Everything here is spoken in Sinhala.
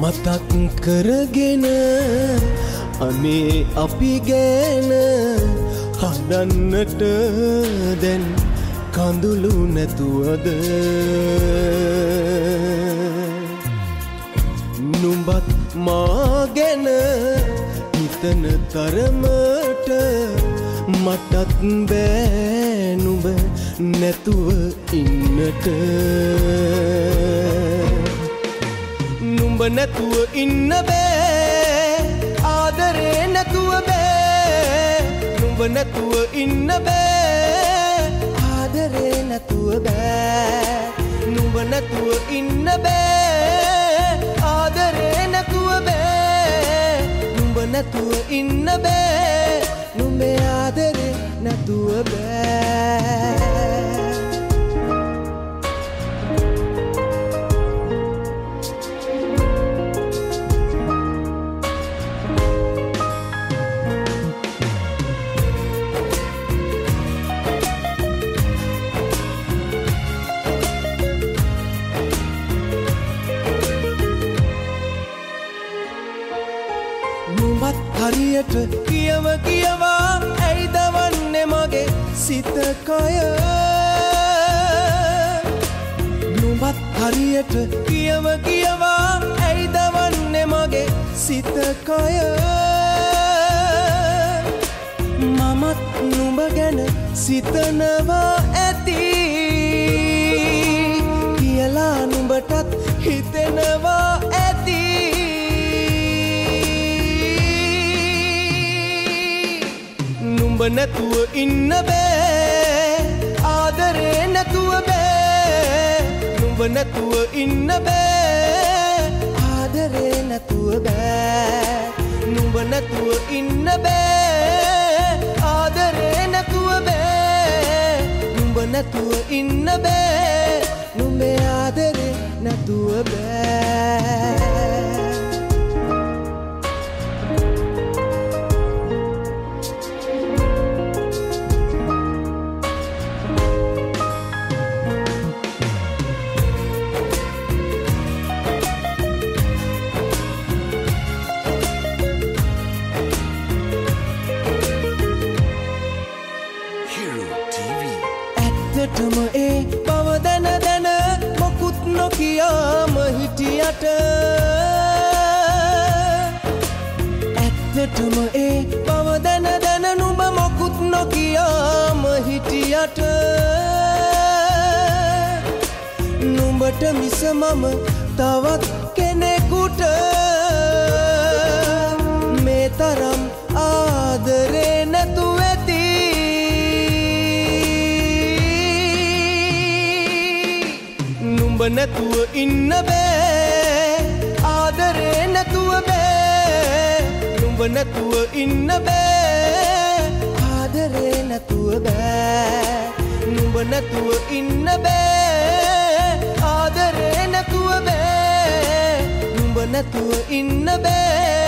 මතක් කරගෙන අනේ අපි ගැන හදන්නට දැන් කඳුළු නැතුවද? නුඹත් මා ගැන හිතන තරමට මටත් බෑ නුඹ නැතුව ඉන්නට. නුඹ නැතුව ඉන්න බෑ. ආදරේ නැතුව බෑ. නුඹ නැතුව ඉන්න බෑ. ආදරේ නැතුව බෑ. නුඹ නැතුව ඉන්න බෑ. ආදරේ නැතුව බෑ. නුඹ නැතුව ඉන්න බෑ. නුඹත් හරියට කියව කියවා. ඇයිදවන්නේ මගේ සිතකය නුඹත් හරියට කියව කියවා. ඇයිදවන්නේ මගේ සිතකය මමත් නුඹ ගැන සිතනවා. නුඹ නැතුව ඉන්න බෑ. ආදරේ නැතුව බෑ. නුඹ නැතුව ඉන්න බෑ. ආදරේ නැතුව බෑ. නුඹ නැතුව ඉන්න බෑ. ආදරේ නැතුව බෑ. නුඹ නැතුව ඉන්න බෑ. නුඹේ ආදරේ නැතුව බෑ. ඇත්තටම ඒ බව දැන දැන මොකුත් නොකියාම හිටියට. ඇත්තටම ඒ බව දැන දැන නුඹ මොකුත් නොකියාම හිටියට. නුඹට මිස මම තවත් කෙනෙකුට නුඹ නැතුව ඉන්න බෑ. ආදරේ නැතුව බෑ. නුඹ නැතුව ඉන්න බෑ. ආදරේ නැතුව බෑ. නුඹ නැතුව ඉන්න බෑ. ආදරේ නැතුව බෑ. නුඹ නැතුව ඉන්න බෑ.